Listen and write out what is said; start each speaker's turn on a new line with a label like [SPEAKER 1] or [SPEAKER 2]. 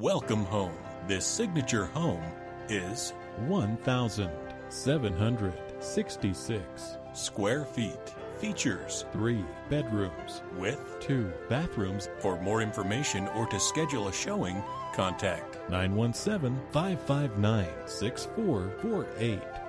[SPEAKER 1] Welcome home. This signature home is
[SPEAKER 2] 1,766
[SPEAKER 1] square feet. Features
[SPEAKER 2] three bedrooms
[SPEAKER 1] with
[SPEAKER 2] two bathrooms.
[SPEAKER 1] For more information or to schedule a showing, contact
[SPEAKER 2] 917 559 6448.